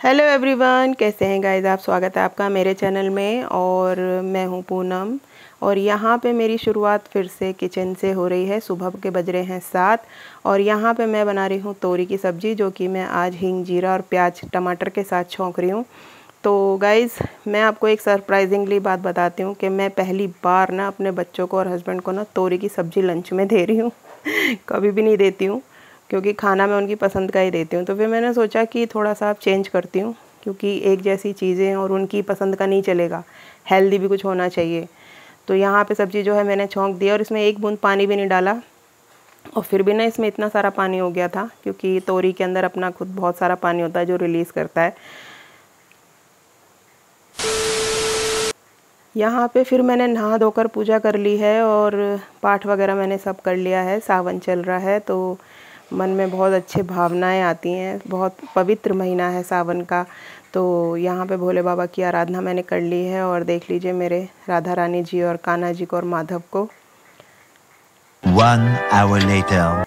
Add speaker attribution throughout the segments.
Speaker 1: Hello everyone कैसे हैं guys आप स्वागत है आपका मेरे चैनल में और मैं हूँ पूनम। और यहाँ पे मेरी शुरुआत फिर से किचन से हो रही है। सुबह के बज रहे हैं सात और यहाँ पे मैं बना रही हूँ तोरी की सब्ज़ी, जो कि मैं आज हिंग, जीरा और प्याज, टमाटर के साथ छोंक रही हूँ। तो गाइज़ मैं आपको एक सरप्राइजिंगली बात बताती हूँ कि मैं पहली बार ना अपने बच्चों को और हस्बैंड को ना तोरी की सब्ज़ी लंच में दे रही हूँ। कभी भी नहीं देती हूँ। क्योंकि खाना मैं उनकी पसंद का ही देती हूँ। तो फिर मैंने सोचा कि थोड़ा सा आप चेंज करती हूँ, क्योंकि एक जैसी चीज़ें और उनकी पसंद का नहीं चलेगा। हेल्दी भी कुछ होना चाहिए। तो यहाँ पे सब्ज़ी जो है मैंने छोंक दिया और इसमें एक बूंद पानी भी नहीं डाला। और फिर भी ना इसमें इतना सारा पानी हो गया था, क्योंकि तोरी के अंदर अपना खुद बहुत सारा पानी होता है जो रिलीज़ करता है। यहाँ पे फिर मैंने नहा धोकर पूजा कर ली है और पाठ वगैरह मैंने सब कर लिया है। सावन चल रहा है तो मन में बहुत अच्छी भावनाएँ आती हैं। बहुत पवित्र महीना है सावन का तो यहाँ पे भोले बाबा की आराधना मैंने कर ली है और देख लीजिए मेरे राधा रानी जी और कान्हा जी को और माधव को।
Speaker 2: One hour later.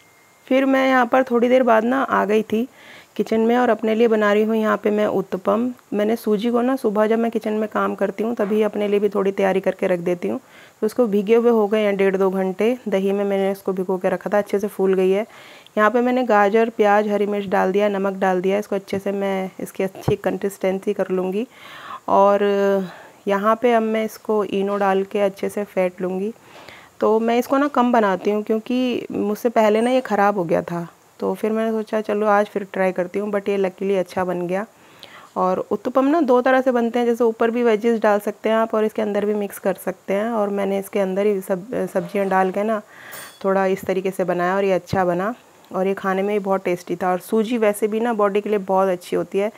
Speaker 1: फिर मैं यहाँ पर थोड़ी देर बाद ना आ गई थी किचन में और अपने लिए बना रही हूँ यहाँ पे मैं उत्तपम। मैंने सूजी को ना सुबह जब मैं किचन में काम करती हूँ तभी अपने लिए भी थोड़ी तैयारी करके रख देती हूँ। तो उसको भीगे हुए हो गए हैं डेढ़ दो घंटे। दही में मैंने इसको भिगो के रखा था अच्छे से फूल गई है। यहाँ पे मैंने गाजर, प्याज, हरी मिर्च डाल दिया, नमक डाल दिया। इसको अच्छे से मैं इसकी अच्छी कंसिस्टेंसी कर लूँगी। और यहाँ पे अब मैं इसको इनो डाल के अच्छे से फेंट लूँगी। तो मैं इसको ना कम बनाती हूँ क्योंकि मुझसे पहले ना ये ख़राब हो गया था। तो फिर मैंने सोचा, चलो आज फिर ट्राई करती हूँ बट ये लकीली अच्छा बन गया। और उत्तपम ना दो तरह से बनते हैं, जैसे ऊपर भी वेजेस डाल सकते हैं आप और इसके अंदर भी मिक्स कर सकते हैं। और मैंने इसके अंदर ही सब, सब्ज़ियाँ डाल के ना थोड़ा इस तरीके से बनाया और ये अच्छा बना। और ये खाने में भी बहुत टेस्टी था। और सूजी वैसे भी ना बॉडी के लिए बहुत अच्छी होती है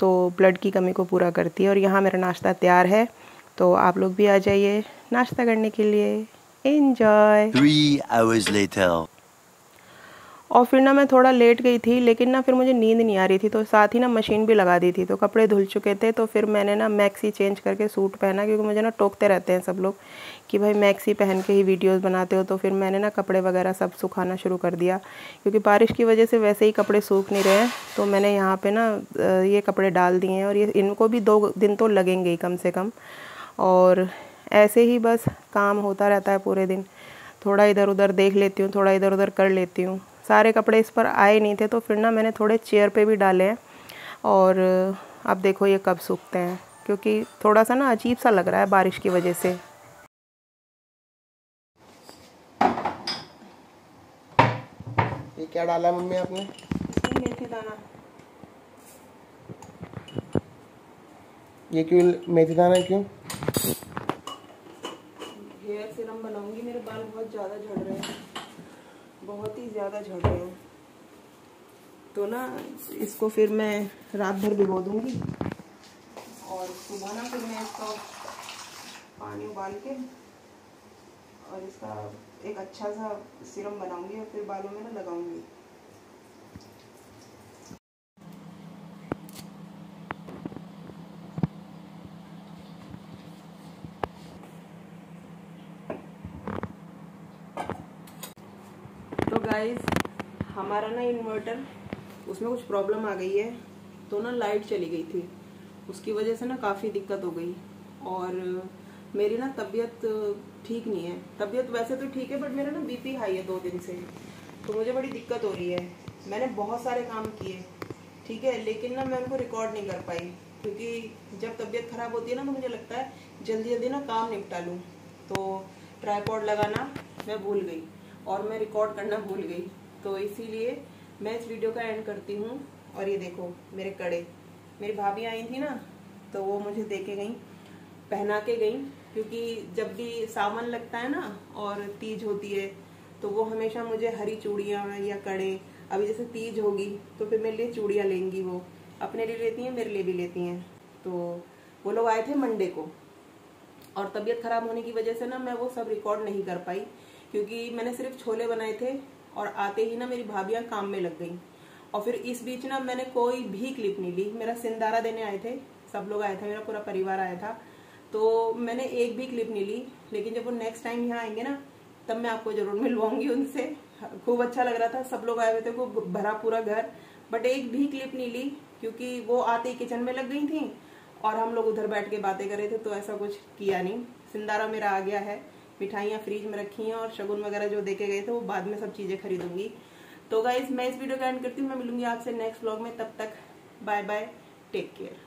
Speaker 1: तो ब्लड की कमी को पूरा करती है। और यहाँ मेरा नाश्ता तैयार है तो आप लोग भी आ जाइए नाश्ता करने के लिए। इन्जॉय. और फिर ना मैं थोड़ा लेट गई थी, लेकिन ना फिर मुझे नींद नहीं आ रही थी तो साथ ही ना मशीन भी लगा दी थी तो कपड़े धुल चुके थे तो फिर मैंने ना मैक्सी चेंज करके सूट पहना, क्योंकि मुझे ना टोकते रहते हैं सब लोग कि भाई मैक्सी पहन के ही वीडियोस बनाते हो तो फिर मैंने ना कपड़े वगैरह सब सुखाना शुरू कर दिया, क्योंकि बारिश की वजह से वैसे ही कपड़े सूख नहीं रहे तो मैंने यहाँ पर ना ये कपड़े डाल दिए हैं, और ये इनको भी दो दिन तो लगेंगे ही कम से कम, और ऐसे ही बस काम होता रहता है पूरे दिन, थोड़ा इधर उधर देख लेती हूँ, थोड़ा इधर उधर कर लेती हूँ सारे कपड़े इस पर आए नहीं थे तो फिर ना मैंने थोड़े चेयर पे भी डाले हैं। और अब देखो ये कब सूखते हैं क्योंकि थोड़ा सा ना अजीब सा लग रहा है बारिश की वजह से।
Speaker 3: ये क्या डाला है मम्मी आपने?
Speaker 1: मेथी दाना।
Speaker 3: ये क्यों मेथी दाना क्यों?
Speaker 1: हेयर सीरम बनाऊँगी मेरे बाल बहुत ज़्यादा झड़ रहे हैं। बहुत ही ज़्यादा झड़ रहे हैं। तो ना, इसको फिर मैं रात भर भिगो दूँगी। और सुबह ना फिर मैं इसको पानी उबाल के और इसका एक अच्छा सा सिरम बनाऊँगी और फिर बालों में ना लगाऊँगी तो गाइस हमारा ना इन्वर्टर उसमें कुछ प्रॉब्लम आ गई है तो ना लाइट चली गई थी। उसकी वजह से ना काफ़ी दिक्कत हो गई। और मेरी ना तबीयत ठीक नहीं है। तबीयत वैसे तो ठीक है बट मेरा ना बीपी हाई है दो दिन से। तो मुझे बड़ी दिक्कत हो रही है। मैंने बहुत सारे काम किए, ठीक है, लेकिन ना मैं उनको रिकॉर्ड नहीं कर पाई। क्योंकि जब तबीयत खराब होती है ना तो मुझे लगता है जल्दी जल्दी ना काम निपटा लूँ। तो ट्राईपॉड लगाना मैं भूल गई। और मैं रिकॉर्ड करना भूल गई। तो इसीलिए मैं इस वीडियो का एंड करती हूँ। और ये देखो, मेरे कड़े। मेरी भाभी आई थी ना तो वो मुझे दे के गई, पहना के गई, क्योंकि जब भी सावन लगता है ना और तीज होती है तो वो हमेशा मुझे हरी चूड़ियाँ या कड़े, अभी जैसे तीज होगी तो फिर मेरे लिए चूड़ियाँ लेंगी वो। अपने लिए लेती हैं, मेरे लिए भी लेती हैं। तो वो लोग आए थे मंडे को। और तबीयत खराब होने की वजह से ना मैं वो सब रिकॉर्ड नहीं कर पाई। क्योंकि मैंने सिर्फ़ छोले बनाए थे और आते ही ना मेरी भाभियाँ काम में लग गई। और फिर इस बीच ना मैंने कोई भी क्लिप नहीं ली। मेरा सिंदारा देने आए थे। सब लोग आए थे, मेरा पूरा परिवार आया था। तो मैंने एक भी क्लिप नहीं ली। लेकिन जब वो नेक्स्ट टाइम यहाँ आएँगे ना, तब मैं आपको ज़रूर मिलवाऊँगी उनसे। खूब अच्छा लग रहा था। सब लोग आए हुए थे, खूब भरा पूरा घर। बट एक भी क्लिप नहीं ली, क्योंकि वो आते ही किचन में लग गई थी। और हम लोग उधर बैठ के बातें कर रहे थे तो ऐसा कुछ किया नहीं। सिंदारा मेरा आ गया है। मिठाइयाँ फ्रिज में रखी हैं और शगुन वगैरह जो देखे गए थे, वो बाद में सब चीज़ें खरीदूँगी। तो गाइज़ मैं इस वीडियो का एंड करती हूँ, मैं मिलूँगी आपसे नेक्स्ट ब्लॉग में, तब तक बाय बाय टेक केयर